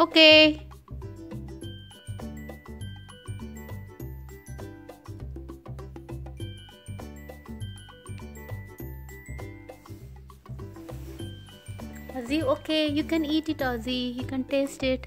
Okay. Ozzy, okay, you can eat it, Ozzy. You can taste it.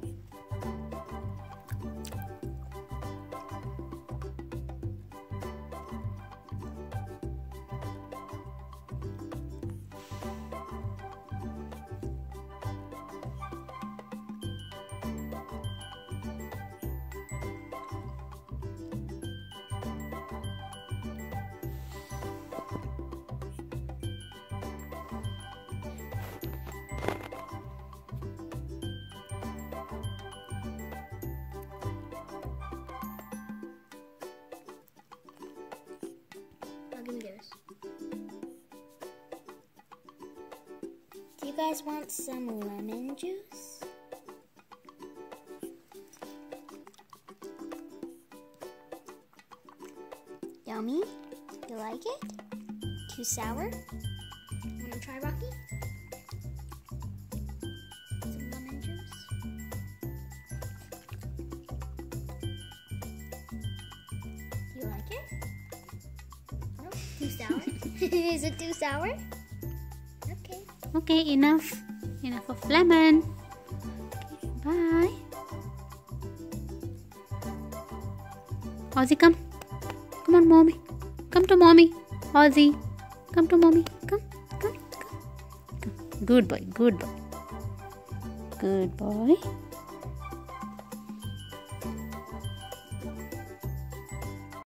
you guys want some lemon juice? Yummy? You like it? Too sour? Wanna try Rocky? Some lemon juice? You like it? No? Too sour? Is it too sour? Okay. Enough. Enough of lemon. Bye. Ozzy, come. Come on, mommy. Come to mommy. Ozzy, come to mommy. Come, come, come. come. Good boy, good boy. Good boy.